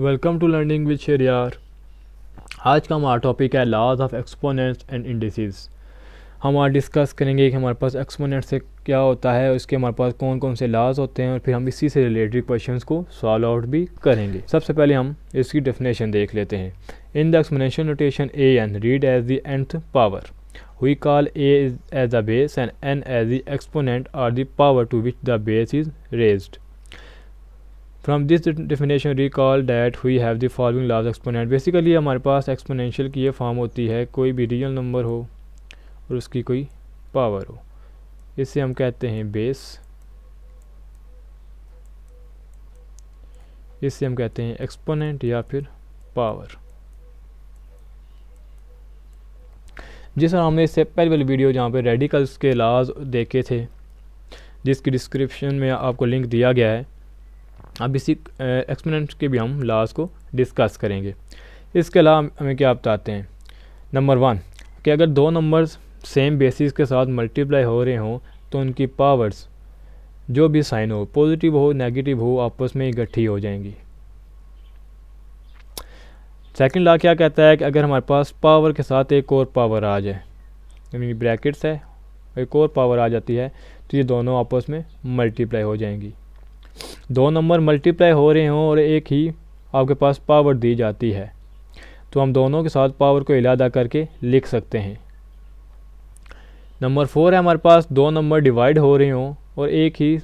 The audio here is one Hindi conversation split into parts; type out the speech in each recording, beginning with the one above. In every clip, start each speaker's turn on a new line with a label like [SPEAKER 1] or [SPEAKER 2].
[SPEAKER 1] Welcome to learning with Sheriyar आज का हमारा टॉपिक है laws of exponents and indices हम आज डिस्कस करेंगे कि हमारे पास एक्सपोनेंट से क्या होता है उसके हमारे पास कौन कौन से लॉज होते हैं, और फिर हम इसी से रिलेटेड क्वेश्चंस को सॉल्व आउट भी करेंगे। सबसे पहले हम इसकी डेफिनेशन देख लेते हैं। In the exponential notation A N read as the nth power we call a as the base and n as the exponent or the power to which the base is raised. From this definition recall that we have the following laws exponent. Basically, हमारे पास एक्सपोनेंशियल की ये फॉर्म होती है, कोई भी रियल नंबर हो और उसकी कोई पावर हो। इसे हम कहते हैं बेस इसे हम कहते हैं एक्सपोनेंट या फिर पावर जिस हमने इससे पहले वाली वीडियो जहाँ पे रेडिकल्स के लाज देखे थे, जिसकी डिस्क्रिप्शन में आपको लिंक दिया गया है। अब इसी एक्सपोनेंट के भी हम लाज को डिस्कस करेंगे। इसके अलावा हमें क्या बताते हैं? नंबर वन कि अगर दो नंबर्स सेम बेसिस के साथ मल्टीप्लाई हो रहे हों तो उनकी पावर्स जो भी साइन हो पॉजिटिव हो नेगेटिव हो, आपस में इकट्ठी हो जाएँगी। सेकंड लॉ क्या कहता है कि अगर हमारे पास पावर के साथ एक और पावर आ जाए, यानी ब्रैकेट्स है, एक और पावर आ जाती है तो ये दोनों आपस में मल्टीप्लाई हो जाएँगी। दो नंबर मल्टीप्लाई हो रहे हों और एक ही आपके पास पावर दी जाती है। तो हम दोनों के साथ पावर को इलादा करके लिख सकते हैं। नंबर फोर है, हमारे पास दो नंबर डिवाइड हो रहे हों और एक ही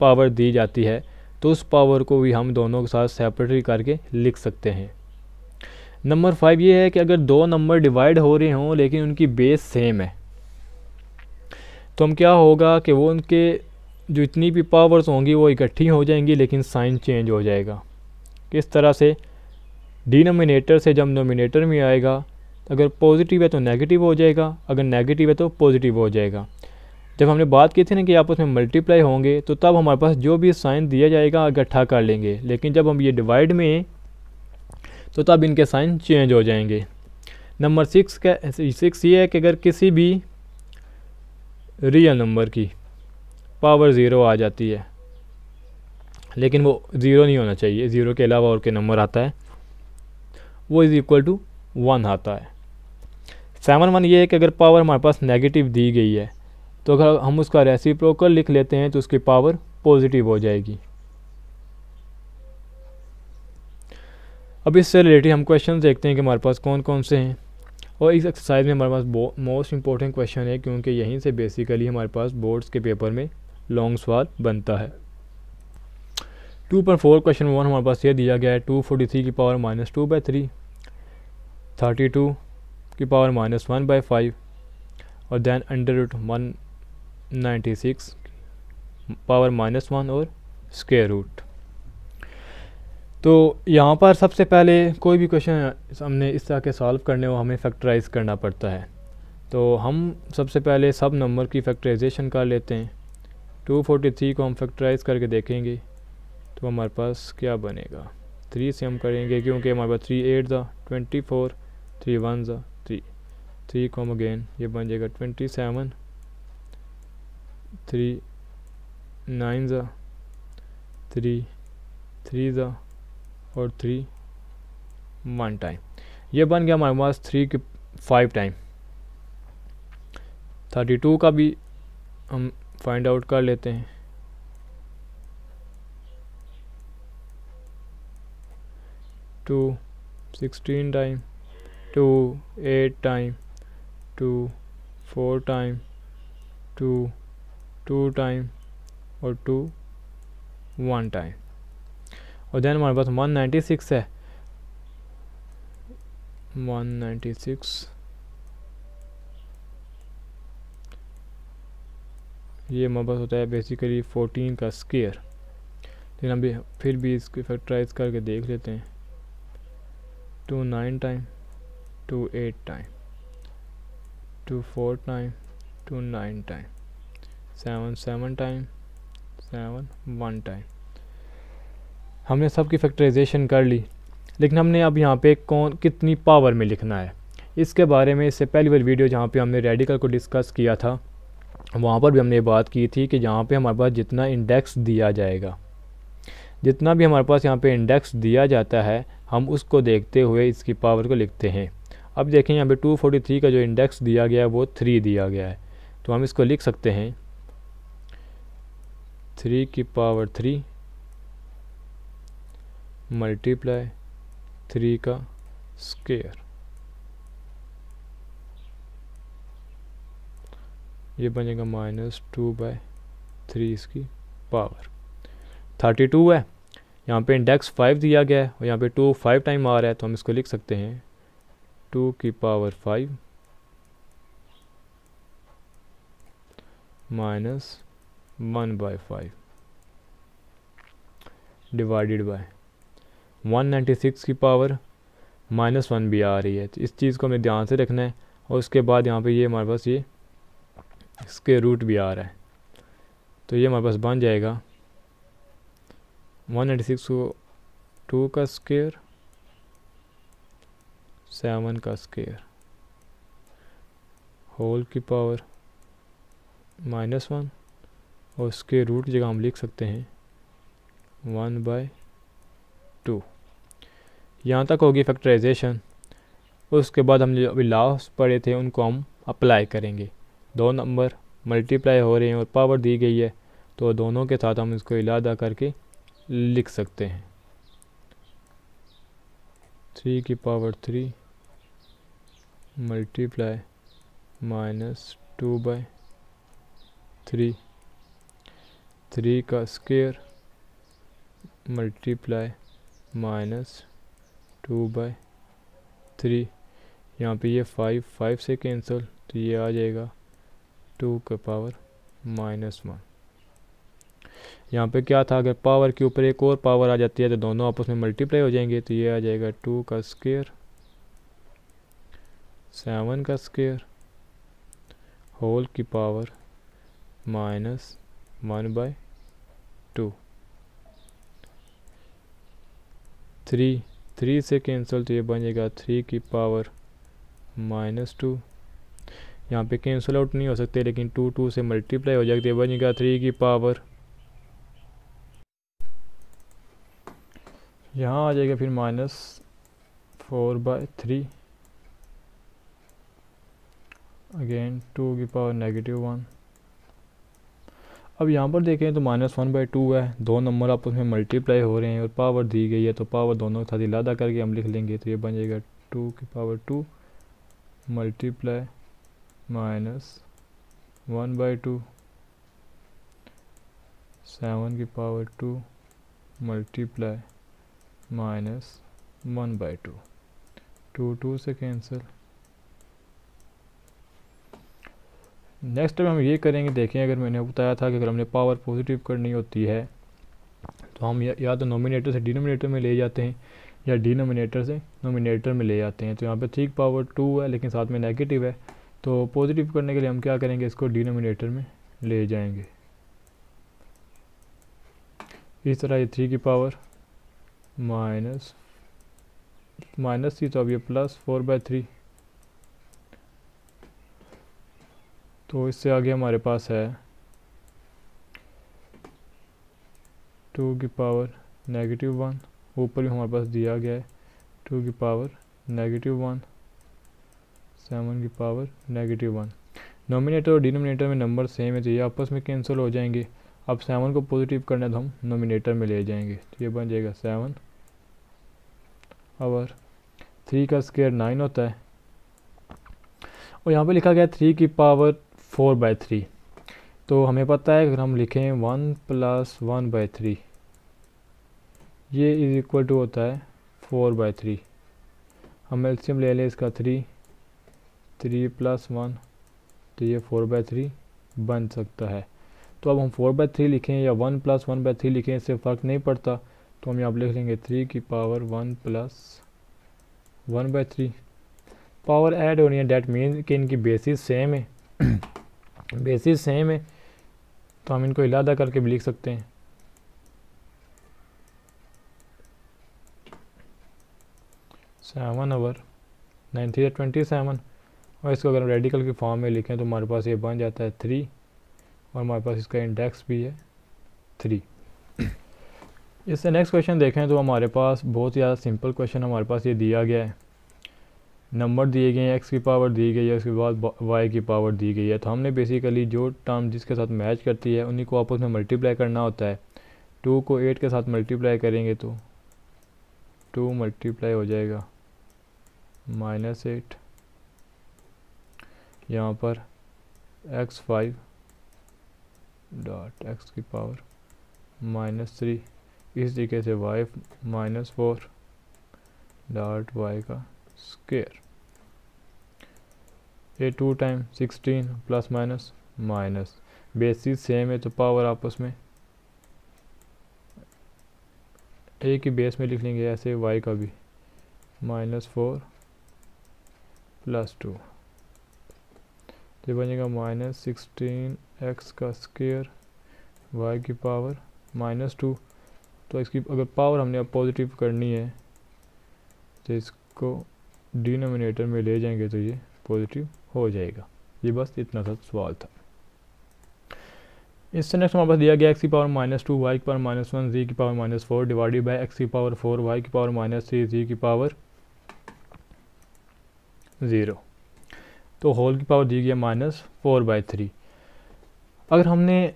[SPEAKER 1] पावर दी जाती है तो उस पावर को भी हम दोनों के साथ सेपरेटली करके लिख सकते हैं। नंबर फाइव ये है कि अगर दो नंबर डिवाइड हो रहे हों, लेकिन उनकी बेस सेम है तो हम क्या होगा कि वो उनके जो इतनी भी पावर्स होंगी वो इकट्ठी हो जाएँगी, लेकिन साइन चेंज हो जाएगा। किस तरह से? डिनोमिनेटर से जब नोमिनेटर में आएगा, अगर पॉजिटिव है तो नेगेटिव हो जाएगा, अगर नेगेटिव है तो पॉजिटिव हो जाएगा। जब हमने बात की थी ना कि आपस में मल्टीप्लाई होंगे तो तब हमारे पास जो भी साइन दिया जाएगा इकट्ठा कर लेंगे। लेकिन जब हम ये डिवाइड में तो तब इनके साइन चेंज हो जाएँगे। नंबर सिक्स का सिक्स ये है कि अगर किसी भी रियल नंबर की पावर ज़ीरो आ जाती है। लेकिन वो ज़ीरो नहीं होना चाहिए, ज़ीरो के अलावा और के नंबर आता है। वो इज़ इक्वल टू वन आता है। सेवन वन ये है कि अगर पावर हमारे पास नेगेटिव दी गई है तो अगर हम उसका रेसिप्रोकल लिख लेते हैं तो उसकी पावर पॉजिटिव हो जाएगी। अब इससे रिलेटेड हम क्वेश्चन देखते हैं कि हमारे पास कौन कौन से हैं। और इस एक्सरसाइज में हमारे पास मोस्ट इंपॉर्टेंट क्वेश्चन है, क्योंकि यहीं से बेसिकली हमारे पास बोर्ड्स के पेपर में लॉन्ग सवाल बनता है। Two point four question one हमारे पास ये दिया गया है टू फोर्टी थ्री की power minus two by three thirty two की power minus one by five और then under root one ninety six power minus one और स्केयर रूट तो यहाँ पर सबसे पहले कोई भी क्वेश्चन हमने इस तरह के सॉल्व करने हो हमें फैक्टराइज करना पड़ता है। तो हम सबसे पहले सब नंबर की फैक्टराइजेशन कर लेते हैं। 243 को हम फैक्टराइज करके देखेंगे तो हमारे पास क्या बनेगा? थ्री से हम करेंगे क्योंकि हमारे पास थ्री एट ज़ा ट्वेंटी फोर थ्री वन ज़ा थ्री थ्री को हम अगेन ये बन जाएगा ट्वेंटी सेवन थ्री नाइन ज़ा थ्री थ्री ज़ा और थ्री वन टाइम ये बन गया हमारे पास थ्री के फाइव टाइम थर्टी टू का भी हम फाइंड आउट कर लेते हैं। Two sixteen time two eight time two four time two two time और टू वन टाइम और देन हमारे पास 196 है। 196 ये पास होता है बेसिकली 14 का स्केयर लेकिन अभी फिर भी इसको फैक्टराइज करके देख लेते हैं। Two nine time two eight time two four time two nine time seven seven time seven one time हमने सब की फैक्टराइजेशन कर ली, लेकिन हमने अब यहाँ पे कौन, कितनी पावर में लिखना है। इसके बारे में इससे पहली बार वीडियो जहाँ पे हमने रेडिकल को डिस्कस किया था। वहाँ पर भी हमने बात की थी कि जहाँ पे हमारे पास जितना इंडेक्स दिया जाएगा, जितना भी हमारे पास यहाँ पे इंडेक्स दिया जाता है, हम उसको देखते हुए इसकी पावर को लिखते हैं। अब देखें यहाँ पे 243 का जो इंडेक्स दिया गया है, वो थ्री दिया गया है। तो हम इसको लिख सकते हैं। थ्री की पावर थ्री मल्टीप्लाई थ्री का स्केयर ये बनेगा माइनस टू बाय थ्री इसकी पावर। थर्टी टू है। यहाँ पे इंडेक्स फाइव दिया गया है और यहाँ पे टू फाइव टाइम आ रहा है तो हम इसको लिख सकते हैं। टू की power five minus one by five divided by one ninety six की पावर माइनस वन भी आ रही है। तो इस चीज़ को हमें ध्यान से रखना है और उसके बाद यहाँ पे ये हमारे पास ये इसके रूट भी आ रहा है। तो ये हमारे पास बन जाएगा वन नाइन्टी सिक्स को टू का स्केयर सेवन का स्केयर होल की पावर माइनस वन और उसके रूट जगह हम लिख सकते हैं वन बाय टू यहाँ तक होगी फैक्टराइजेशन उसके बाद हम जो अभी लॉस पढ़े थे उनको हम अप्लाई करेंगे। दो नंबर मल्टीप्लाई हो रहे हैं और पावर दी गई है तो दोनों के साथ हम इसको इलादा करके लिख सकते हैं। थ्री की power three multiply minus two by three three का square multiply minus two by three यहाँ पे ये फाइव फाइव से कैंसिल तो ये आ जाएगा। टू का पावर माइनस वन। यहाँ पे क्या था, अगर पावर के ऊपर एक और पावर आ जाती है तो दोनों आपस में मल्टीप्लाई हो जाएँगे तो ये आ जाएगा टू का स्केयर सेवन का स्केयर होल की power minus one by two three three से कैंसिल तो ये बनेगा थ्री की पावर माइनस टू यहाँ पे कैंसिल आउट नहीं हो सकते, लेकिन टू टू से मल्टीप्लाई हो जाती है बनेगा थ्री की पावर यहाँ आ जाएगा फिर minus four by three again two की पावर नेगेटिव वन अब यहाँ पर देखें तो माइनस वन बाई टू है, दो नंबर आपस में मल्टीप्लाई हो रहे हैं और पावर दी गई है तो पावर दोनों के साथ इलादा करके हम लिख लेंगे तो ये बन जाएगा टू की power two multiply minus one by two seven की power two multiply minus one by two. Two two से कैंसिल नेक्स्ट टाइम हम ये करेंगे देखें अगर मैंने बताया था कि अगर हमने पावर पॉजिटिव करनी होती है तो हम या, या तो नोमिनेटर से डिनोमिनेटर में ले जाते हैं या डिनोमिनेटर से नोमिनेटर में ले जाते हैं। तो यहाँ पे थ्री पावर टू है लेकिन साथ में नेगेटिव है। तो पॉजिटिव करने के लिए हम क्या करेंगे? इसको डिनोमिनेटर में ले जाएँगे। इस तरह ये थ्री की पावर माइनस माइनस थी तो अब ये प्लस फोर बाय थ्री तो इससे आगे हमारे पास है टू की पावर नेगेटिव वन ऊपर भी हमारे पास दिया गया है टू की पावर नेगेटिव वन सेवन की पावर नेगेटिव वन। नोमिनेटर और डिनोमिनेटर में नंबर सेम है तो ये आपस में कैंसिल हो जाएँगे। अब सेवन को पॉजिटिव करना तो हम नोमिनेटर में ले जाएँगे। तो ये बन जाएगा सेवन और थ्री का स्केयर नाइन होता है। और यहाँ पे लिखा गया थ्री की पावर फोर बाई थ्री तो हमें पता है, अगर हम लिखें one plus one by three ये इज़ इक्वल टू होता है फोर बाय थ्री हम एल्शियम ले लें इसका थ्री थ्री प्लस वन तो ये फोर बाई थ्री बन सकता है। तो अब हम फोर बाई थ्री लिखें या one plus one by three लिखें, इससे फ़र्क नहीं पड़ता। तो हम यहाँ लिख लेंगे थ्री की power one plus one by three power add हो रही है डैट मीन कि इनकी बेसिस सेम है। बेसिस सेम है तो हम इनको इलादा करके भी लिख सकते हैं। Seven over nine three twenty seven और इसको अगर हम रेडिकल के फॉर्म में लिखें तो हमारे पास ये बन जाता है थ्री और हमारे पास इसका इंडेक्स भी है थ्री इससे नेक्स्ट क्वेश्चन देखें तो हमारे पास बहुत ज़्यादा सिंपल क्वेश्चन हमारे पास ये दिया गया है। नंबर दिए गए हैं एक्स की पावर दी गई है, उसके बाद वाई की पावर दी गई है। तो हमने बेसिकली जो टर्म जिसके साथ मैच करती है, उन्हीं को आपस में मल्टीप्लाई करना होता है। टू को एट के साथ मल्टीप्लाई करेंगे तो टू मल्टीप्लाई हो जाएगा। माइनस एट यहाँ पर एक्स फाइव डॉट एक्स की पावर माइनस थ्री इस तरीके से y minus four dot y का square a two time sixteen plus minus minus basis same है तो पावर आपस में। ए की बेस में लिख लेंगे ऐसे वाई का भी। माइनस फोर प्लस टू तो बनेगा माइनस सिक्सटीन एक्स का स्केयर वाई की पावर माइनस टू तो इसकी अगर पावर हमने अब पॉजिटिव करनी है तो इसको डिनोमिनेटर में ले जाएँगे तो ये पॉजिटिव हो जाएगा। ये बस इतना सा सवाल था। इससे नेक्स्ट हमारे पास दिया गया एक्स की पावर माइनस टू वाई की पावर माइनस वन जी की power minus four divided by x की पावर फोर वाई की पावर माइनस थ्री जी की पावर ज़ीरो तो होल की पावर दी गई है माइनस फोर बाई थ्री अगर हमने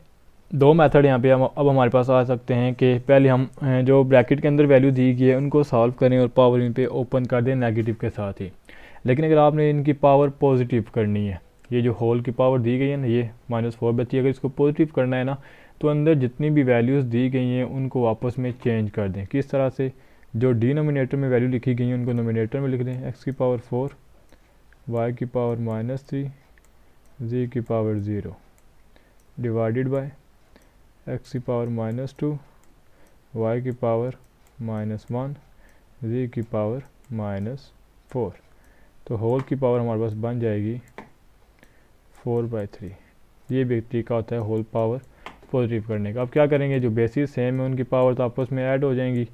[SPEAKER 1] दो मेथड यहाँ पे अब हमारे पास आ सकते हैं कि पहले हम जो ब्रैकेट के अंदर वैल्यू दी गई है, उनको सॉल्व करें और पावर इन पे ओपन कर दें नेगेटिव के साथ ही. लेकिन अगर आपने इनकी पावर पॉजिटिव करनी है, ये जो होल की पावर दी गई है ना, ये माइनस फोर बची अगर इसको पॉजिटिव करना है ना तो अंदर जितनी भी वैल्यूज़ दी गई हैं, उनको वापस में चेंज कर दें. किस तरह से? जो डिनोमिनेटर में वैल्यू लिखी गई है, उनको नोमिनेटर में लिख दें. एक्स की पावर फोर वाई की पावर माइनस थ्री जी की power zero divided by x की पावर माइनस टू वाई की पावर माइनस वन जी की पावर माइनस फोर तो होल की पावर हमारे पास बन जाएगी फोर बाई थ्री ये भी तरीका होता है होल पावर पॉजिटिव करने का। अब क्या करेंगे? जो बेसिस सेम है, उनकी पावर तो आपस में ऐड हो जाएँगी।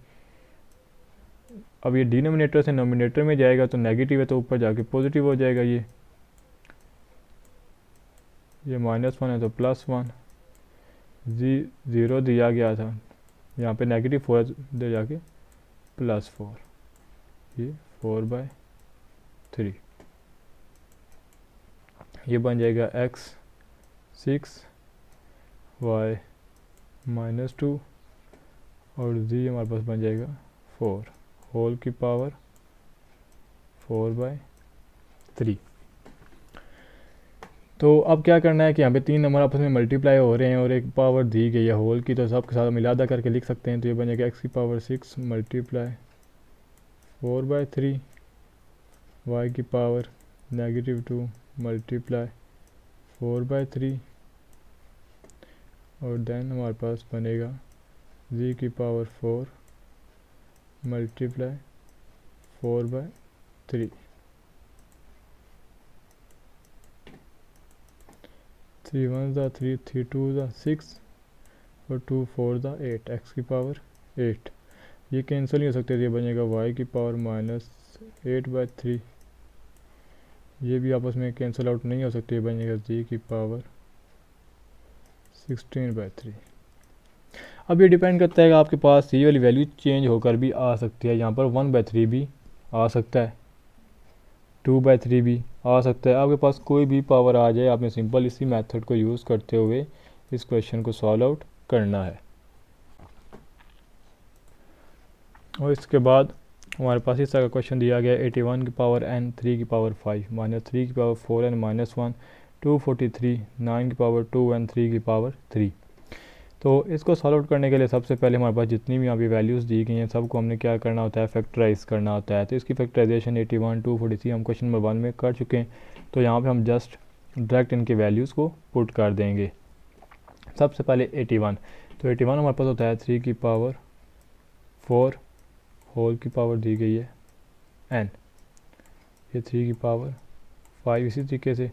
[SPEAKER 1] अब ये डिनोमिनेटर से नोमिनेटर में जाएगा तो नेगेटिव है तो ऊपर जाके पॉजिटिव हो जाएगा ये। ये माइनस वन है तो प्लस वन जी ज़ीरो दिया गया था। यहाँ पे नेगेटिव फोर दे जाके प्लस फोर ये फोर बाय थ्री ये बन जाएगा x six y minus two और जी हमारे पास बन जाएगा फोर होल की पावर फोर बाय थ्री तो अब क्या करना है कि यहाँ पे तीन नंबर आपस में मल्टीप्लाई हो रहे हैं और एक पावर दी गई है होल की तो सब के साथ मिलादा करके लिख सकते हैं। तो ये बन जाएगा एक्स की power six multiply four by three y की power negative two multiply four by three और देन हमारे पास बनेगा जी की power four multiply four by three three one ज़ा थ्री थ्री टू ज़ा सिक्स और टू फोर ज़ा एट एक्स की पावर एट ये कैंसिल नहीं हो सकते ये बनेगा वाई की power minus eight by three ये भी आपस में कैंसिल आउट नहीं हो सकती बनेगा जी की पावर सिक्सटीन बाई थ्री अब ये डिपेंड करता है कि आपके पास ये वाली वैल्यू चेंज होकर भी आ सकती है। यहाँ पर वन बाई थ्री भी आ सकता है। टू बाई थ्री भी आ सकता है। आपके पास कोई भी पावर आ जाए, आपने सिंपल इसी मेथड को यूज़ करते हुए इस क्वेश्चन को सॉल्व आउट करना है। और इसके बाद हमारे पास इस तरह का क्वेश्चन दिया गया एटी वन की पावर एन थ्री की पावर फाइव माइनस थ्री की power four n minus one two forty three nine की पावर टू एन थ्री की पावर थ्री तो इसको सॉल्व आउट करने के लिए सबसे पहले हमारे पास जितनी भी यहाँ पे वैल्यूज़ दी गई हैं, सबको हमने क्या करना होता है फैक्टराइज करना होता है। तो इसकी factorisation eighty one two forty three हम क्वेश्चन नंबर वन में कर चुके हैं। तो यहाँ पे हम जस्ट डायरेक्ट इनके वैल्यूज़ को पुट कर देंगे। सबसे पहले एटी वन तो एटी वन हमारे पास होता है थ्री की पावर फोर होल की पावर दी गई है एन ये थ्री की पावर फाइव इसी तरीके से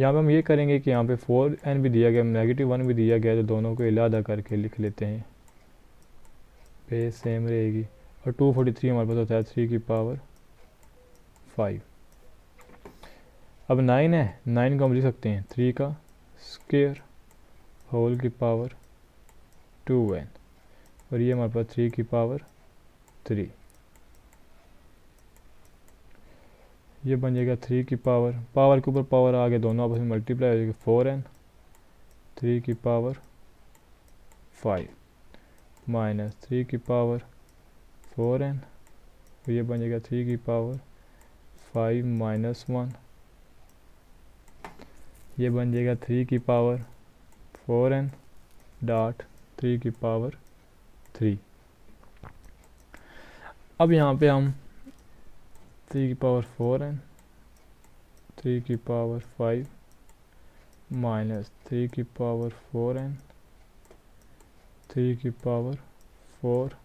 [SPEAKER 1] यहाँ पे हम ये करेंगे कि यहाँ पे फोर एन भी दिया गया नेगेटिव वन भी दिया गया तो दोनों को इलादा करके लिख लेते हैं। पे सेम रहेगी। और टू फोर्टी थ्री हमारे पास होता है थ्री की पावर फाइव अब नाइन है नाइन को हम लिख सकते हैं थ्री का स्केयर होल की पावर टू एन और ये हमारे पास थ्री की पावर थ्री ये बन जाएगा थ्री की पावर पावर के ऊपर पावर आ गया दोनों आपस में मल्टीप्लाई हो जाएगी फोर एन थ्री की पावर फाइव माइनस थ्री की पावर फोर एन ये बन जाएगा थ्री की पावर फाइव माइनस वन ये बन जाएगा थ्री की power four n dot three की पावर थ्री अब यहाँ पे हम थ्री की पावर फोर एन थ्री की पावर फाइव माइनस थ्री की पावर फोर एन थ्री की power four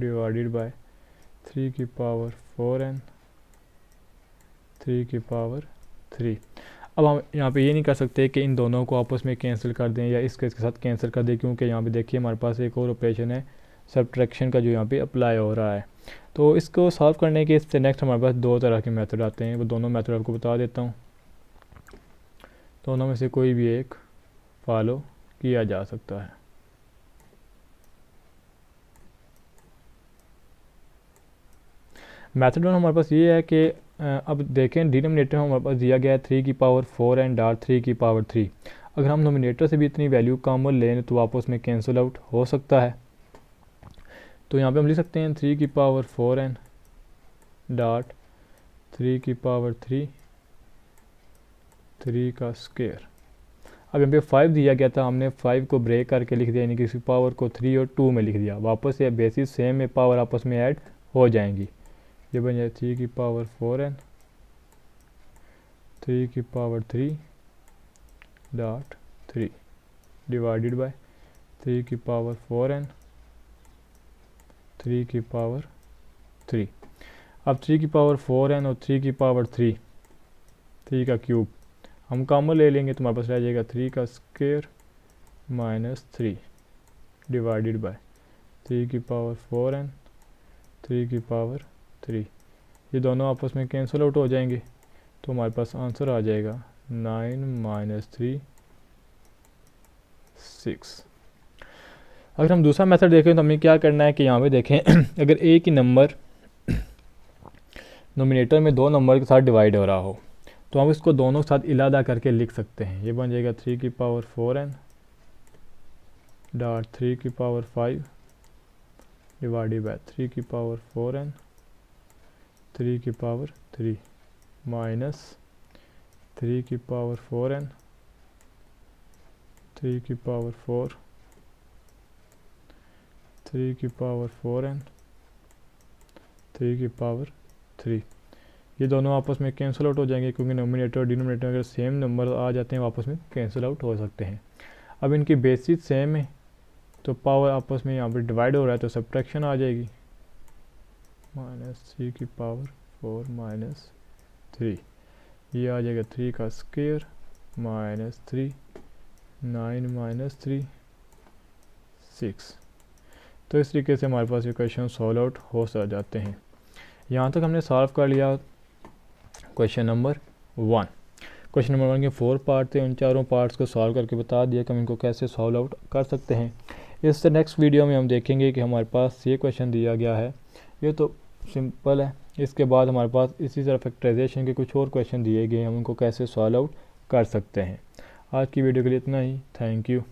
[SPEAKER 1] divided by three की पावर फोर एन थ्री की पावर थ्री अब हम यहाँ पे ये नहीं कर सकते कि इन दोनों को आपस में कैंसिल कर दें या इसके इसके साथ कैंसिल कर दें, क्योंकि यहाँ पे देखिए हमारे पास एक और ऑपरेशन है सब्ट्रैक्शन का जो यहाँ पे अप्लाई हो रहा है। तो इसको सॉल्व करने के इससे नेक्स्ट हमारे पास दो तरह के मेथड आते हैं। वो दोनों मेथड आपको बता देता हूँ। दोनों में से कोई भी एक फॉलो किया जा सकता है। मेथड वन हमारे पास ये है कि अब देखें डिनोमिनेटर हमारे पास दिया गया है थ्री की power four n dot three की पावर थ्री अगर हम नोमिनेटर से भी इतनी वैल्यू कॉमन लें तो आपस में कैंसिल आउट हो सकता है। तो यहाँ पे हम लिख सकते हैं थ्री की power four n dot three की पावर थ्री थ्री का स्केयर अब यहाँ पे फाइव दिया गया था, हमने फाइव को ब्रेक करके लिख दिया, यानी कि इसकी पावर को थ्री और टू में लिख दिया। वापस ये बेसिस सेम में पावर आपस में ऐड हो जाएँगी। ये बन जाए थ्री की पावर फोर एन थ्री की power three dot three divided by three की पावर फोर एन थ्री की पावर थ्री अब थ्री की पावर फोर एन और थ्री की पावर थ्री थ्री का क्यूब हम कॉमन ले लेंगे तो हमारे पास रह जाएगा थ्री का square minus three divided by three की पावर फोर एन थ्री की पावर थ्री ये दोनों आपस में कैंसिल आउट हो जाएँगे तो हमारे पास आंसर आ जाएगा नाइन माइनस थ्री सिक्स अगर हम दूसरा मेथड देखें तो हमें क्या करना है कि यहाँ पे देखें, अगर एक ही नंबर नोमिनेटर में दो नंबर के साथ डिवाइड हो रहा हो तो हम इसको दोनों के साथ इलादा करके लिख सकते हैं। ये बन जाएगा थ्री की power four n dot three की power five divided by three की पावर फोर एन थ्री की पावर थ्री माइनस थ्री की पावर फोर एन थ्री की पावर फोर थ्री की पावर फोर एन थ्री की पावर थ्री ये दोनों आपस में कैंसिल आउट हो जाएँगे क्योंकि नोमिनेटर और डिनोमिनेटर अगर सेम नंबर आ जाते हैं, आपस में कैंसिल आउट हो सकते हैं। अब इनकी बेसिस सेम है तो पावर आपस में यहाँ पर डिवाइड हो रहा है तो सब्ट्रैक्शन आ जाएगी। माइनस थ्री की पावर फोर माइनस थ्री ये आ जाएगा थ्री का square minus three nine minus three six तो इस तरीके से हमारे पास ये क्वेश्चन सॉल्व आउट हो जाते हैं। यहाँ तक हमने सॉल्व कर लिया question number one question number one के फोर पार्ट थे, उन चारों पार्ट्स को सॉल्व करके बता दिया कि हम इनको कैसे सॉल्व आउट कर सकते हैं। इस नेक्स्ट वीडियो में हम देखेंगे कि हमारे पास ये क्वेश्चन दिया गया है। ये तो सिंपल है। इसके बाद हमारे पास इसी तरह फैक्टराइजेशन के कुछ और क्वेश्चन दिए गए हैं। हम उनको कैसे सॉल्व आउट कर सकते हैं। आज की वीडियो के लिए इतना ही। Thank you